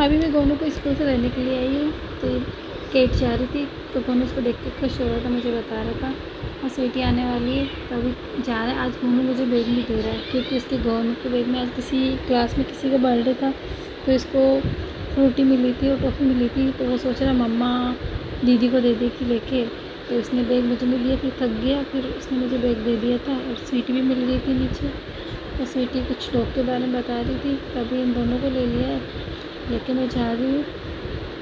अभी मैं गोनू को स्कूल से रहने के लिए आई हूँ तो केक जा रही थी तो गोनू उसको देख के खुश हो रहा था, मुझे बता रहा था। और स्वीटी आने वाली है तो अभी जा रहा है। आज गोनू मुझे बैग नहीं दे रहा है, क्योंकि उसके गोनू के बैग में आज किसी क्लास में किसी का बर्थडे था तो इसको फ्रूटी मिली थी और टॉफ़ी मिली थी तो वो सोच रहा मम्मा, दीदी को दे देगी लेके। तो उसने बैग मुझे नहीं दिया फिर थक गया, फिर उसने मुझे बैग दे दिया था, और स्वीटी भी मिल गई थी नीचे। तो स्वीटी कुछ डॉग के बारे में बता रही थी, तभी इन दोनों को ले लिया है लेके मैं जा रही हूँ।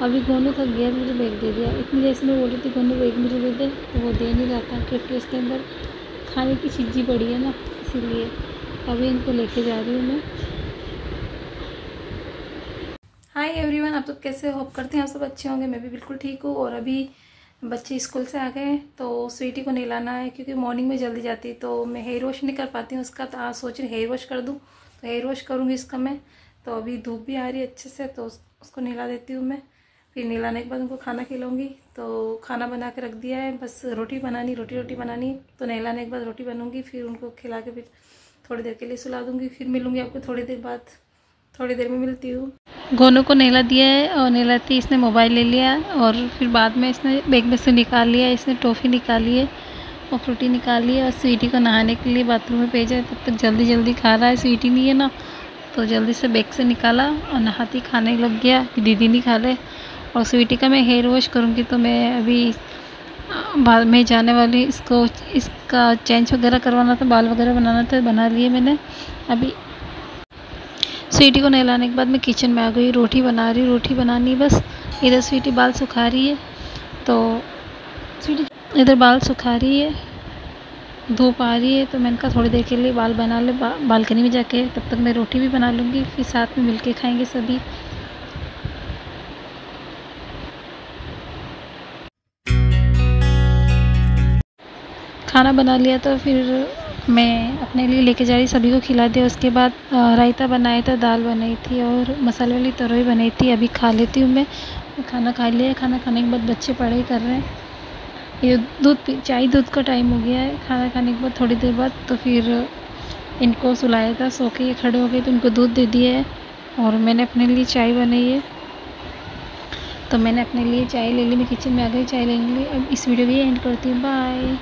अभी गोनू थक गया, मुझे बैग दे दिया। इतनी देर से मैं बोल रही थी, गोनू बैग मुझे दे दे। तो वो दे नहीं रहा था क्योंकि उसके अंदर। खाने की चीज़ें पड़ी है ना, इसीलिए अभी इनको लेके जा रही हूँ मैं। हाय एवरीवन आप सब कैसे होप करते हैं आप सब अच्छे होंगे। मैं भी बिल्कुल ठीक हूँ। और अभी बच्चे स्कूल से आ गए तो स्वीटी को नहलाना है, क्योंकि मॉर्निंग में जल्दी जाती तो मैं हेयर वॉश नहीं कर पाती हूँ उसका तो आज सोच रही हेयर वॉश कर दूँ। तो हेयर वॉश करूँगी इसका मैं। तो अभी धूप भी आ रही है अच्छे से तो उसको नहला देती हूँ मैं। फिर नहलाने के बाद उनको खाना खिलाऊँगी। तो खाना बना के रख दिया है, बस रोटी बनानी, रोटी रोटी बनानी। तो नहलाने के बाद रोटी बनूँगी, फिर उनको खिला के फिर थोड़ी देर के लिए सुला दूँगी। फिर मिलूँगी आपको थोड़ी देर बाद, थोड़ी देर में मिलती हूँ। गोनू को नहला दिया है और नहलाती इसने मोबाइल ले लिया और फिर बाद में इसने बैग में से निकाल लिया, इसने टॉफ़ी निकाली है और फ्रूटी निकाली है और स्वीटी को नहाने के लिए बाथरूम में भेजा है। तब तक जल्दी जल्दी खा रहा है, स्वीटी नहीं है ना। तो जल्दी से बैग से निकाला और नहाती खाने लग गया कि दीदी नहीं खा ले और स्वीटी का मैं हेयर वॉश करूँगी तो मैं अभी बाद में जाने वाली इसको, इसका चेंज वगैरह करवाना था, बाल वगैरह बनाना था, बना लिए मैंने। अभी स्वीटी को नहलाने के बाद मैं किचन में आ गई, रोटी बना रही रोटी बनानी बस। इधर स्वीटी बाल सुखा रही है तो स्वीटी इधर बाल सुखा रही है। धूप आ रही है तो मैंने कहा थोड़ी देर के लिए बाल बना ले बा, बालकनी में जाके तब तक मैं रोटी भी बना लूँगी फिर साथ में मिलके खाएँगे सभी। खाना बना लिया तो फिर मैं अपने लिए लेके जा रही सभी को खिला दिया। उसके बाद रायता बनाया था दाल बनाई थी और मसाले वाली तरोई बनाई थी अभी खा लेती हूँ मैं। खाना खा लिया खाना खाने के बाद बच्चे पढ़ाई कर रहे हैं। ये दूध पी, चाय दूध का टाइम हो गया है। खाना खाने के बाद थोड़ी देर बाद तो फिर इनको सुलाया था, सो के ये खड़े हो गए तो इनको दूध दे दिया है और मैंने अपने लिए चाय बनाई है। तो मैंने अपने लिए चाय ले ली, मैं किचन में आ गई, चाय लेने लिए। अब इस वीडियो भी एंड करती हूँ। बाय